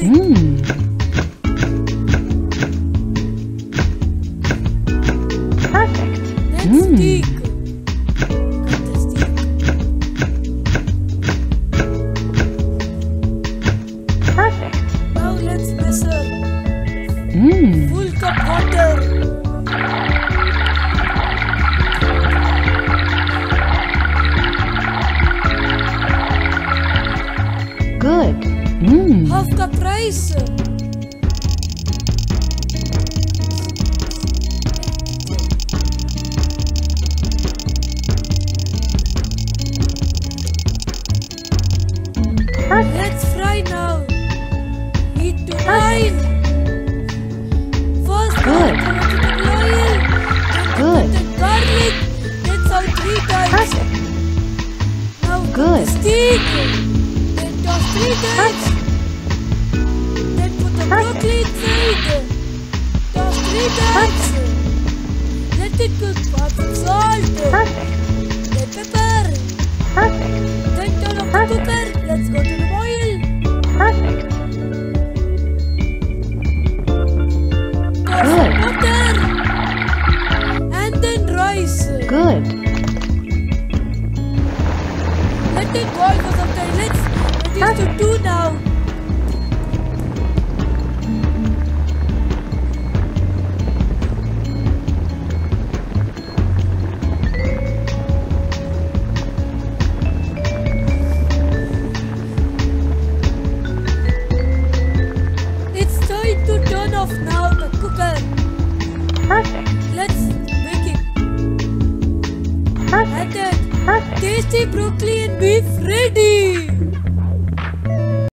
Perfect. Perfect. Now let's. Mmm. Good. Half cup rice. Perfect. Let's fry now. Heat to nine. First Good. the oil. Then Good. the garlic. Then salt three times. Perfect. Now Good. stick. Then toss three times. Then put the broccoli inside. Toss three times. Let it cook. Perfect. Tasty broccoli and beef ready.